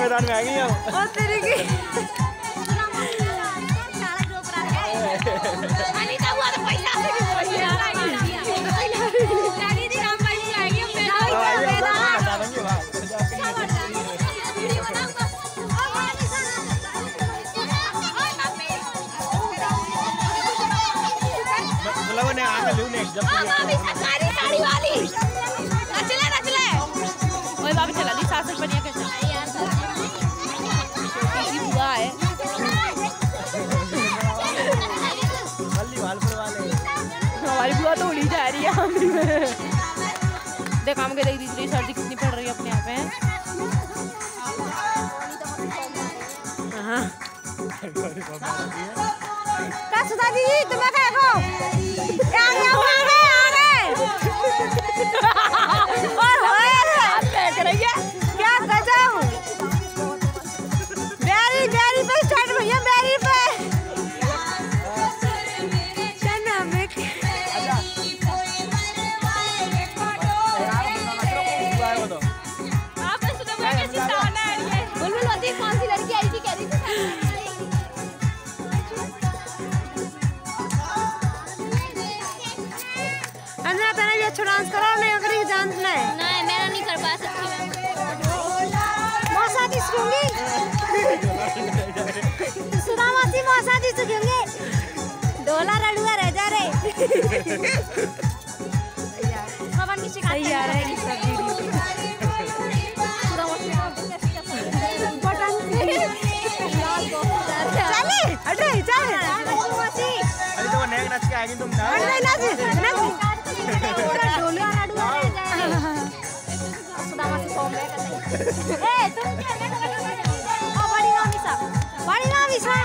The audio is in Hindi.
मेरा अब आइए अब हम। देंगे भाई वीडियो बनाऊँगा मतलब ने आगे लू नेक्स्ट जब रही आखिरी में देख के देख दीजिए सर्दी कितनी पड़ रही है अपने आप में। हाँ। का सुधा जी तुम्हें क्या अच्छा डांस करो नहीं अगर ये डांस ले नहीं मेरा नहीं कर पा सकती मैं मौसा दी सुनूँगी सुधा मासी मौसा दी सुनूँगी डोला रडुआ रह जा रे। पवन की शिकायत रहा है कि सब चले अरे चल मासी अरे तो वो नेक नच के आएगी तुम ना। अरे नाच नाच पूरा डोला रडुआ रह जाए सुधा मासी फॉर्म में कर ए तुम क्या ओ बड़ी नामी सा बड़ी नामी सा